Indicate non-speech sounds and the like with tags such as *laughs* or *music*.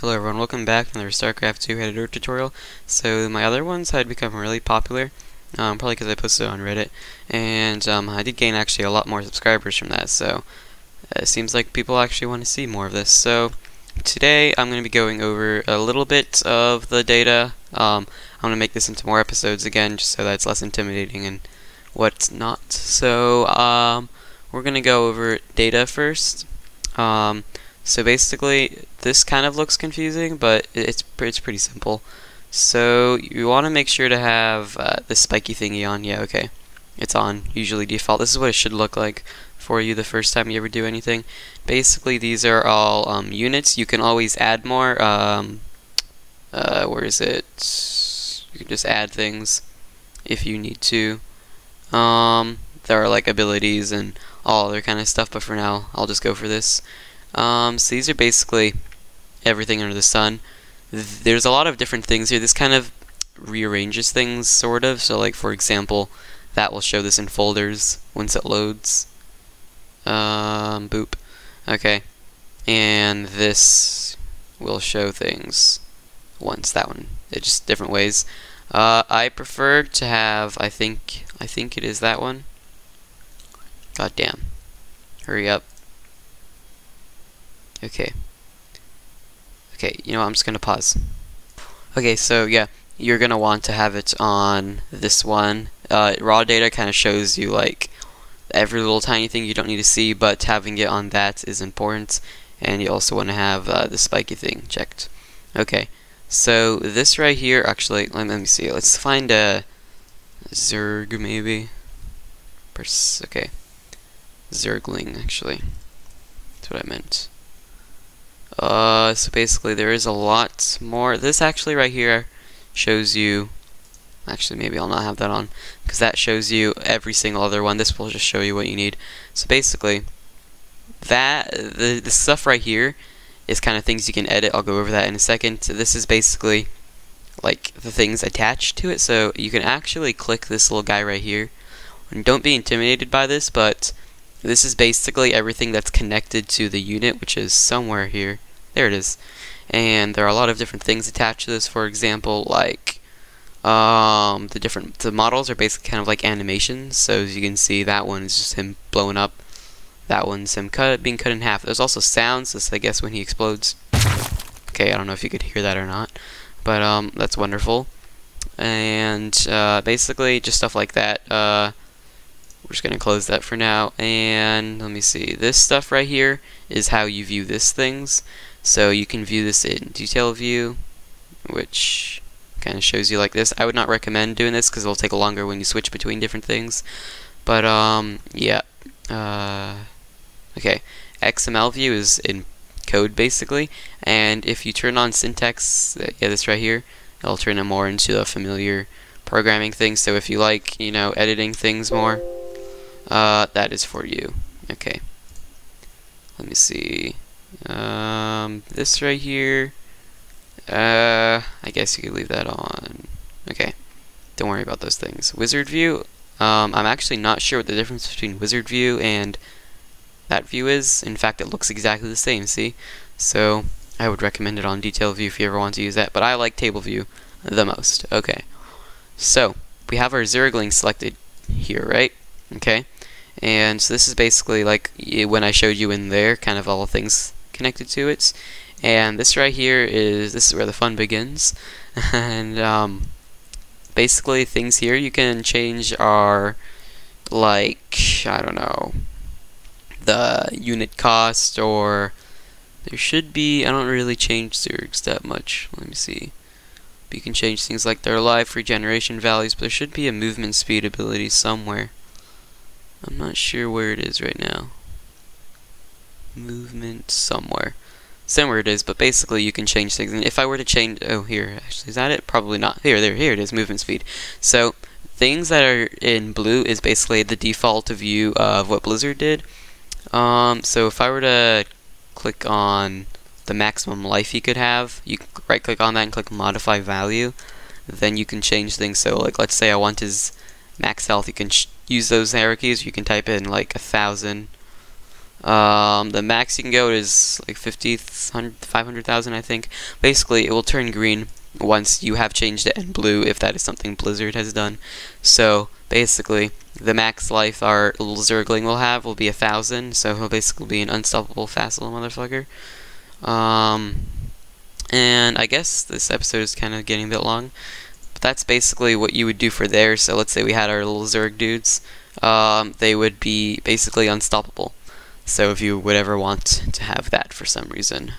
Hello everyone, welcome back to another StarCraft 2 editor tutorial. So my other ones had become really popular, um, probably because I posted on Reddit, and um, I did gain actually a lot more subscribers from that, so it seems like people actually want to see more of this. So today I'm going to be going over a little bit of the data. Um, I'm going to make this into more episodes again, just so that it's less intimidating and what's not. So um, we're going to go over data first. So basically, this kind of looks confusing, but it's it's pretty simple. So you want to make sure to have uh, the spiky thingy on. Yeah, okay. It's on, usually default. This is what it should look like for you the first time you ever do anything. Basically, these are all um, units. You can always add more. Um, uh, where is it? You can just add things if you need to. Um, there are like abilities and all other kind of stuff, but for now, I'll just go for this. Um, so these are basically everything under the sun. There's a lot of different things here. This kind of rearranges things, sort of. So, like, for example, that will show this in folders once it loads. Um, boop. Okay. And this will show things once that one. It's just different ways. Uh, I prefer to have, I think, I think it is that one. God damn. Hurry up. Okay. Okay, you know what, I'm just gonna pause. Okay, so yeah, you're gonna want to have it on this one. Uh, raw data kind of shows you like every little tiny thing you don't need to see, but having it on that is important. And you also want to have uh, the spiky thing checked. Okay, so this right here, actually, let, let me see. Let's find a Zerg maybe. Pers okay, Zergling actually. That's what I meant. Uh, so basically there is a lot more. This actually right here shows you, actually maybe I'll not have that on, because that shows you every single other one. This will just show you what you need. So basically, that, the, the stuff right here is kind of things you can edit. I'll go over that in a second. So this is basically like the things attached to it. So you can actually click this little guy right here. And don't be intimidated by this, but this is basically everything that's connected to the unit, which is somewhere here. There it is. And there are a lot of different things attached to this. For example, like um, the different the models are basically kind of like animations. So as you can see, that one is just him blowing up. That one's him cut being cut in half. There's also sounds. This I guess when he explodes. Okay, I don't know if you could hear that or not, but um, that's wonderful. And uh, basically, just stuff like that. Uh, we're just going to close that for now. And let me see. This stuff right here is how you view this things. So you can view this in detail view, which kind of shows you like this. I would not recommend doing this because it'll take longer when you switch between different things. But um, yeah. Uh, okay, XML view is in code basically, and if you turn on syntax, uh, yeah, this right here, it'll turn it more into a familiar programming thing. So if you like, you know, editing things more, uh, that is for you. Okay. Let me see. Um, this right here, uh, I guess you could leave that on. Okay, don't worry about those things. Wizard view, um, I'm actually not sure what the difference between wizard view and that view is. In fact, it looks exactly the same, see? So, I would recommend it on detail view if you ever want to use that, but I like table view the most. Okay, so, we have our Zergling selected here, right? Okay, and so this is basically like when I showed you in there, kind of all the things connected to it. And this right here is, this is where the fun begins. *laughs* and um, basically things here you can change are like, I don't know, the unit cost or there should be, I don't really change Zergs that much. Let me see. But you can change things like their life regeneration values, but there should be a movement speed ability somewhere. I'm not sure where it is right now movement somewhere. Somewhere it is, but basically you can change things. And if I were to change, oh here, actually, is that it? Probably not. Here, there, here it is, movement speed. So things that are in blue is basically the default view of what Blizzard did. Um, so if I were to click on the maximum life you could have, you right click on that and click modify value. Then you can change things. So like let's say I want his max health, you can use those arrow keys. You can type in like a thousand Um, the max you can go is like 50, 500,000, I think. Basically, it will turn green once you have changed it in blue, if that is something Blizzard has done. So, basically, the max life our little Zergling will have will be a thousand, so he'll basically be an unstoppable fast little motherfucker. Um, and I guess this episode is kind of getting a bit long. But that's basically what you would do for there. So let's say we had our little Zerg dudes. Um, they would be basically unstoppable. So if you would ever want to have that for some reason.